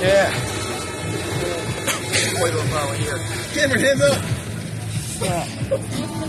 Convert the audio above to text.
Yeah. Wait a little while here. Cameron, hands up. Stop.